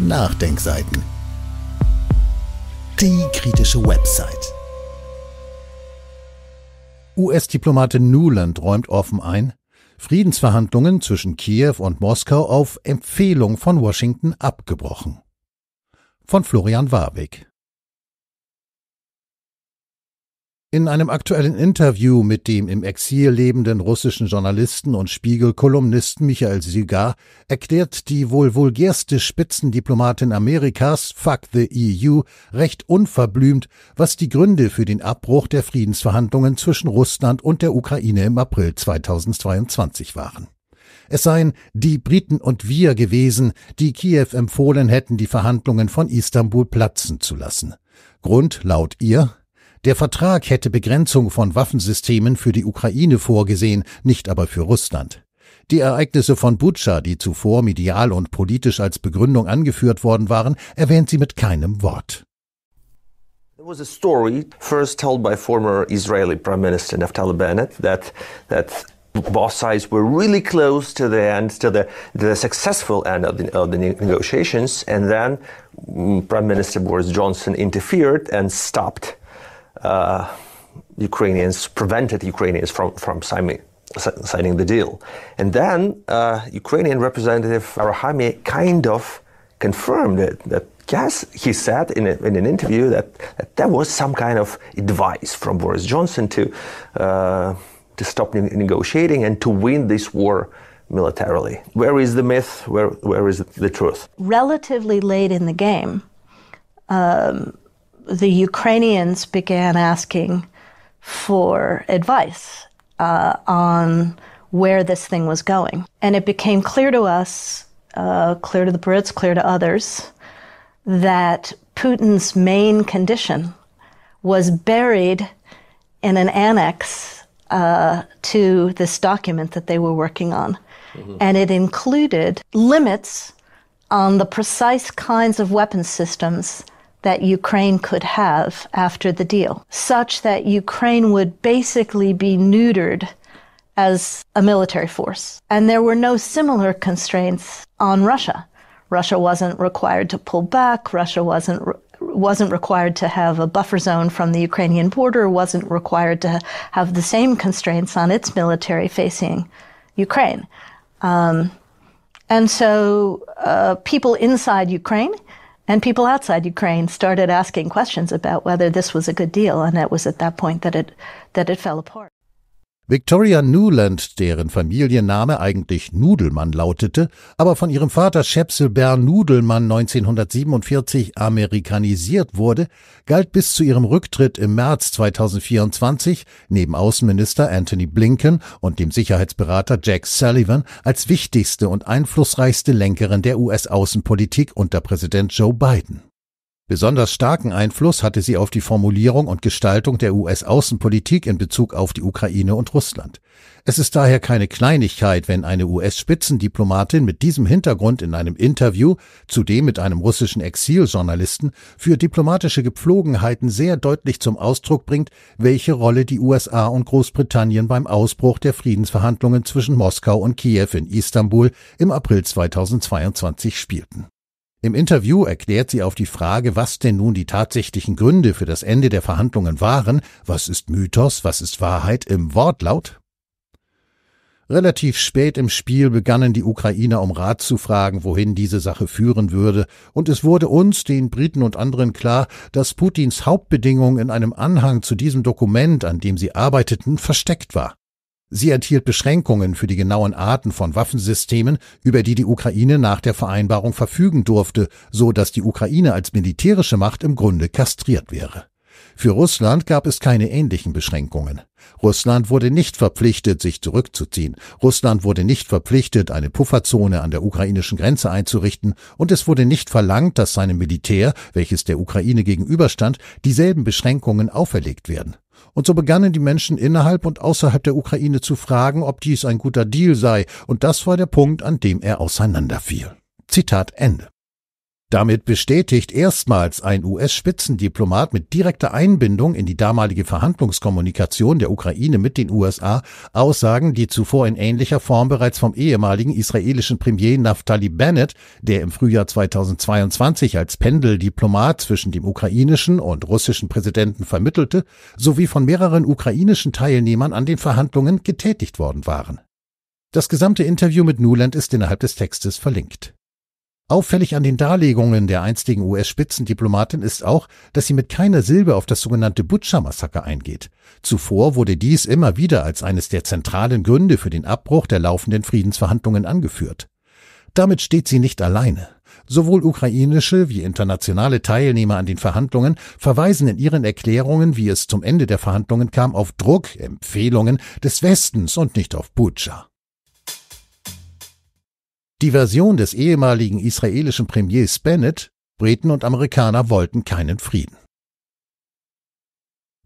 Nachdenkseiten. Die kritische Website. US-Diplomatin Newland räumt offen ein, Friedensverhandlungen zwischen Kiew und Moskau auf Empfehlung von Washington abgebrochen. Von Florian Warwick. In einem aktuellen Interview mit dem im Exil lebenden russischen Journalisten und Spiegel-Kolumnisten Michael Sigar erklärt die wohl vulgärste Spitzendiplomatin Amerikas, Fuck the EU, recht unverblümt, was die Gründe für den Abbruch der Friedensverhandlungen zwischen Russland und der Ukraine im April 2022 waren. Es seien die Briten und wir gewesen, die Kiew empfohlen hätten, die Verhandlungen von Istanbul platzen zu lassen. Grund laut ihr der Vertrag hätte Begrenzung von Waffensystemen für die Ukraine vorgesehen, nicht aber für Russland. Die Ereignisse von Butscha, die zuvor medial und politisch als Begründung angeführt worden waren, erwähnt sie mit keinem Wort. There was a story first told by former Israeli Prime Minister Naftali Bennett that that both sides were really close to the end, to the, the successful end of the, of the negotiations, and then mm, Prime Minister Boris Johnson interfered and stopped uh, Ukrainians prevented Ukrainians from from signing signing the deal, and then uh, Ukrainian representative Arahami kind of confirmed it that yes, he said in, a, in an interview that, that there was some kind of advice from Boris Johnson to uh, to stop negotiating and to win this war militarily. Where is the myth? Where where is the truth? Relatively late in the game. Um, the Ukrainians began asking for advice uh, on where this thing was going. And it became clear to us, uh, clear to the Brits, clear to others, that Putin's main condition was buried in an annex uh, to this document that they were working on. Mm-hmm. And it included limits on the precise kinds of weapon systems that Ukraine could have after the deal, such that Ukraine would basically be neutered as a military force. And there were no similar constraints on Russia. Russia wasn't required to pull back. Russia wasn't wasn't required to have a buffer zone from the Ukrainian border. wasn't required to have the same constraints on its military facing Ukraine. Um, and so uh, people inside Ukraine and people outside Ukraine started asking questions about whether this was a good deal, and it was at that point that it that it fell apart. Victoria Newland, deren Familienname eigentlich Nudelmann lautete, aber von ihrem Vater Schepselbern Nudelmann 1947 amerikanisiert wurde, galt bis zu ihrem Rücktritt im März 2024 neben Außenminister Anthony Blinken und dem Sicherheitsberater Jack Sullivan als wichtigste und einflussreichste Lenkerin der US-Außenpolitik unter Präsident Joe Biden. Besonders starken Einfluss hatte sie auf die Formulierung und Gestaltung der US-Außenpolitik in Bezug auf die Ukraine und Russland. Es ist daher keine Kleinigkeit, wenn eine US-Spitzendiplomatin mit diesem Hintergrund in einem Interview, zudem mit einem russischen Exiljournalisten, für diplomatische Gepflogenheiten sehr deutlich zum Ausdruck bringt, welche Rolle die USA und Großbritannien beim Ausbruch der Friedensverhandlungen zwischen Moskau und Kiew in Istanbul im April 2022 spielten. Im Interview erklärt sie auf die Frage, was denn nun die tatsächlichen Gründe für das Ende der Verhandlungen waren, was ist Mythos, was ist Wahrheit im Wortlaut? Relativ spät im Spiel begannen die Ukrainer um Rat zu fragen, wohin diese Sache führen würde, und es wurde uns, den Briten und anderen klar, dass Putins Hauptbedingung in einem Anhang zu diesem Dokument, an dem sie arbeiteten, versteckt war. Sie enthielt Beschränkungen für die genauen Arten von Waffensystemen, über die die Ukraine nach der Vereinbarung verfügen durfte, so dass die Ukraine als militärische Macht im Grunde kastriert wäre. Für Russland gab es keine ähnlichen Beschränkungen. Russland wurde nicht verpflichtet, sich zurückzuziehen. Russland wurde nicht verpflichtet, eine Pufferzone an der ukrainischen Grenze einzurichten, und es wurde nicht verlangt, dass seinem Militär, welches der Ukraine gegenüberstand, dieselben Beschränkungen auferlegt werden. Und so begannen die Menschen innerhalb und außerhalb der Ukraine zu fragen, ob dies ein guter Deal sei, und das war der Punkt, an dem er auseinanderfiel. Zitat Ende. Damit bestätigt erstmals ein US-Spitzendiplomat mit direkter Einbindung in die damalige Verhandlungskommunikation der Ukraine mit den USA Aussagen, die zuvor in ähnlicher Form bereits vom ehemaligen israelischen Premier Naftali Bennett, der im Frühjahr 2022 als Pendeldiplomat zwischen dem ukrainischen und russischen Präsidenten vermittelte, sowie von mehreren ukrainischen Teilnehmern an den Verhandlungen getätigt worden waren. Das gesamte Interview mit Nuland ist innerhalb des Textes verlinkt. Auffällig an den Darlegungen der einstigen US-Spitzendiplomatin ist auch, dass sie mit keiner Silbe auf das sogenannte Butcher-Massaker eingeht. Zuvor wurde dies immer wieder als eines der zentralen Gründe für den Abbruch der laufenden Friedensverhandlungen angeführt. Damit steht sie nicht alleine. Sowohl ukrainische wie internationale Teilnehmer an den Verhandlungen verweisen in ihren Erklärungen, wie es zum Ende der Verhandlungen kam, auf Druck, Empfehlungen des Westens und nicht auf Butcher. Die Version des ehemaligen israelischen Premiers Bennett, Briten und Amerikaner wollten keinen Frieden.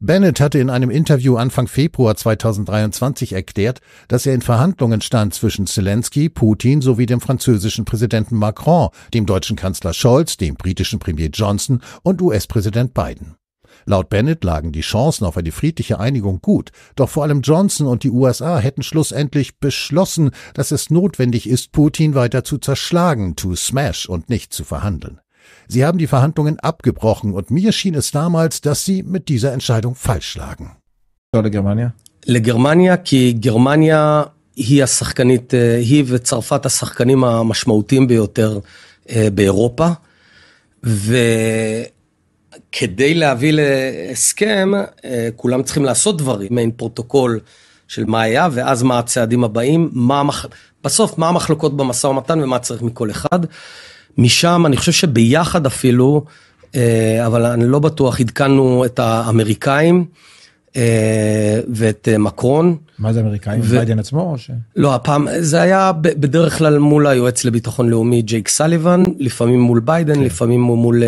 Bennett hatte in einem Interview Anfang Februar 2023 erklärt, dass er in Verhandlungen stand zwischen Zelensky, Putin sowie dem französischen Präsidenten Macron, dem deutschen Kanzler Scholz, dem britischen Premier Johnson und US-Präsident Biden. Laut Bennett lagen die Chancen auf eine friedliche Einigung gut, doch vor allem Johnson und die USA hätten schlussendlich beschlossen, dass es notwendig ist, Putin weiter zu zerschlagen, to smash und nicht zu verhandeln. Sie haben die Verhandlungen abgebrochen und mir schien es damals, dass sie mit dieser Entscheidung falsch lagen. לגרמניה? לגרמניה, כי גרמניה היא השחקנית, היא וצרפת השחקנים המשמעותיים ביותר באירופה. ו... כדי להביא להסכם, כולם צריכים לעשות דברים, מעין פרוטוקול של מה היה, ואז מה הצעדים הבאים, מה המח... בסוף מה המחלוקות במשא ומתן ומה צריך מכל אחד. משם אני חושב שביחד אפילו, אבל אני לא בטוח, עדכנו את האמריקאים. ואת מקרון. מה זה אמריקאים? ו... ביידן עצמו או ש... לא, הפעם, זה היה בדרך כלל מול היועץ לביטחון לאומי ג'ייק סליבן, לפעמים מול ביידן, כן. לפעמים מול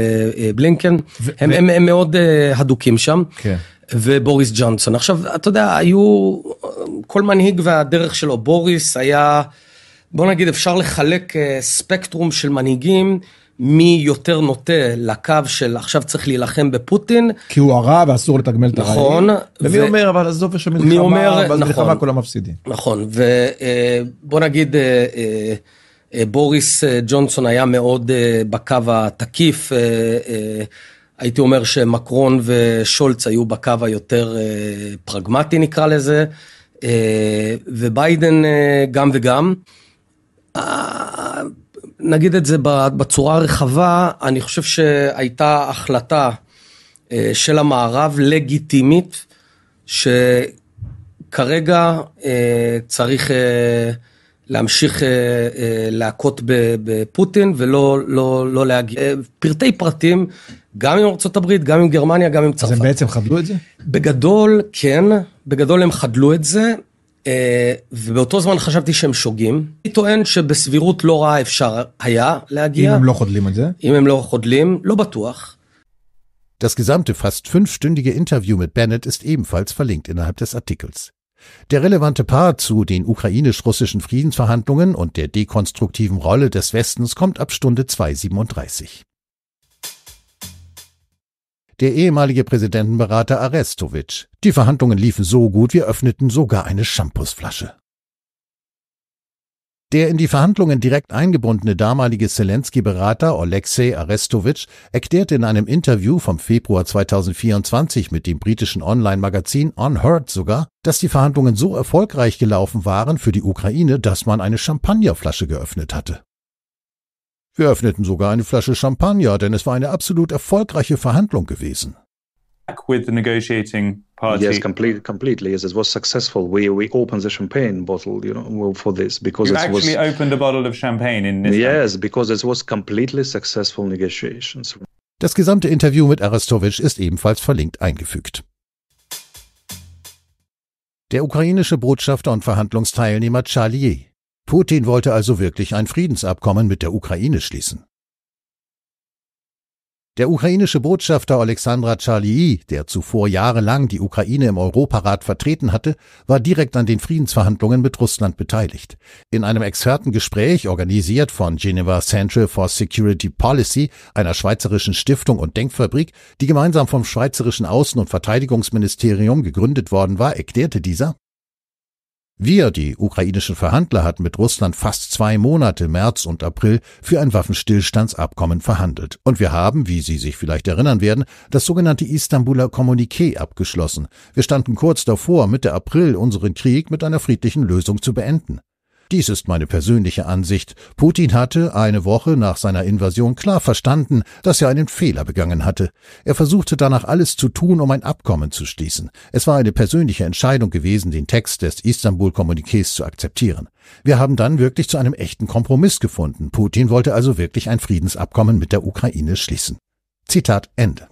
בלינקן, ו... הם, ו... הם, הם מאוד הדוקים שם. כן. ובוריס ג'ונסון. עכשיו, אתה יודע, היו, כל מנהיג והדרך שלו, בוריס היה, בוא נגיד, אפשר לחלק ספקטרום של מנהיגים. מי יותר נוטה לקו של עכשיו צריך להילחם בפוטין. כי הוא הרע ואסור לתגמל את הרעים. נכון. ומי ו... אומר אבל עזוב יש מלחמה, מי אומר, במלחמה נכון, כולם מפסידים. נכון, ובוא נגיד בוריס ג'ונסון היה מאוד בקו התקיף, הייתי אומר שמקרון ושולץ היו בקו היותר פרגמטי נקרא לזה, וביידן גם וגם. נגיד את זה בצורה הרחבה, אני חושב שהייתה החלטה של המערב לגיטימית, שכרגע צריך להמשיך להכות בפוטין ולא לא, לא להגיע, פרטי פרטים, גם עם ארה"ב, גם עם גרמניה, גם עם צרפת. אז הם בעצם חדלו את זה? בגדול, כן, בגדול הם חדלו את זה. ובאותו זמן חשבתי שהם שוגים. אני טוען שבסבירות לא רעה אפשר היה להגיע. אם הם לא חודלים את זה? אם הם לא חודלים, לא בטוח. Das gesamte fast fünfstündige Interview mit Bennett ist ebenfalls verlinkt innerhalb des Artikels. Der relevante Part zu den ukrainisch-russischen Friedensverhandlungen und der dekonstruktiven Rolle des Westens kommt ab Stunde 2.37 der ehemalige Präsidentenberater Arestovic. Die Verhandlungen liefen so gut, wir öffneten sogar eine Shampoosflasche. Der in die Verhandlungen direkt eingebundene damalige Zelensky-Berater Alexei Arestovic erklärte in einem Interview vom Februar 2024 mit dem britischen Online-Magazin Unheard sogar, dass die Verhandlungen so erfolgreich gelaufen waren für die Ukraine, dass man eine Champagnerflasche geöffnet hatte. Wir öffneten sogar eine Flasche Champagner, denn es war eine absolut erfolgreiche Verhandlung gewesen. With the negotiating party. Yes, completely, completely. Yes, it was successful. We we opened the champagne bottle, you know, for this because you it actually was, opened a bottle of champagne in this. Yes, time. because it was completely successful negotiations. Das gesamte Interview mit Arestovic ist ebenfalls verlinkt eingefügt. Der ukrainische Botschafter und Verhandlungsteilnehmer Charlier Putin wollte also wirklich ein Friedensabkommen mit der Ukraine schließen. Der ukrainische Botschafter Alexandra Charlii, der zuvor jahrelang die Ukraine im Europarat vertreten hatte, war direkt an den Friedensverhandlungen mit Russland beteiligt. In einem experten Gespräch, organisiert von Geneva Central for Security Policy, einer schweizerischen Stiftung und Denkfabrik, die gemeinsam vom Schweizerischen Außen- und Verteidigungsministerium gegründet worden war, erklärte dieser, wir, die ukrainischen Verhandler, hatten mit Russland fast zwei Monate, März und April, für ein Waffenstillstandsabkommen verhandelt. Und wir haben, wie Sie sich vielleicht erinnern werden, das sogenannte Istanbuler Kommuniqué abgeschlossen. Wir standen kurz davor, Mitte April unseren Krieg mit einer friedlichen Lösung zu beenden. Dies ist meine persönliche Ansicht. Putin hatte eine Woche nach seiner Invasion klar verstanden, dass er einen Fehler begangen hatte. Er versuchte danach alles zu tun, um ein Abkommen zu schließen. Es war eine persönliche Entscheidung gewesen, den Text des Istanbul-Kommuniqués zu akzeptieren. Wir haben dann wirklich zu einem echten Kompromiss gefunden. Putin wollte also wirklich ein Friedensabkommen mit der Ukraine schließen. Zitat Ende.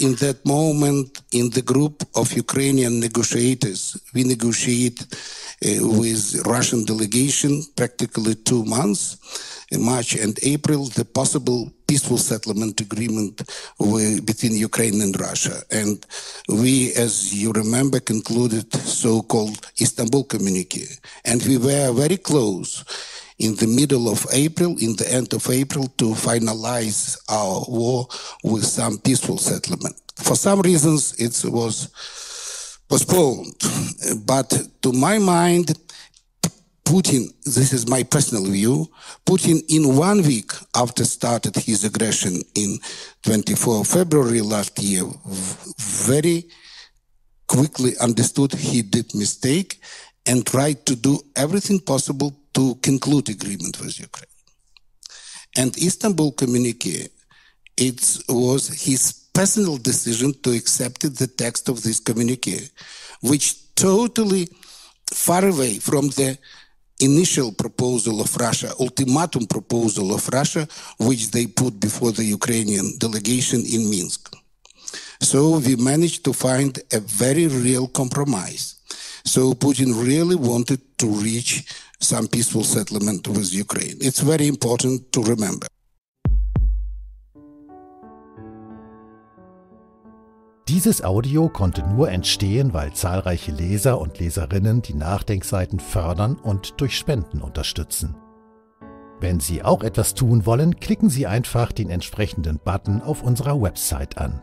In that moment in the group of Ukrainian negotiators. We negotiate uh, with Russian delegation practically two months, in March and April, the possible peaceful settlement agreement with, between Ukraine and Russia. And we, as you remember, concluded so-called Istanbul communique. And we were very close in the middle of April, in the end of April, to finalize our war with some peaceful settlement. For some reasons, it was postponed. But to my mind, Putin, this is my personal view, Putin in one week after started his aggression in 24 February last year, very quickly understood he did mistake and tried to do everything possible to conclude agreement with Ukraine. And Istanbul communique, it was his personal decision to accept the text of this communique, which totally far away from the initial proposal of Russia, ultimatum proposal of Russia, which they put before the Ukrainian delegation in Minsk. So we managed to find a very real compromise. So Putin really wanted to reach some peaceful settlement with Ukraine. It's very important to remember. Dieses Audio konnte nur entstehen, weil zahlreiche Leser und Leserinnen die Nachdenkseiten fördern und durch Spenden unterstützen. Wenn Sie auch etwas tun wollen, klicken Sie einfach den entsprechenden Button auf unserer Website an.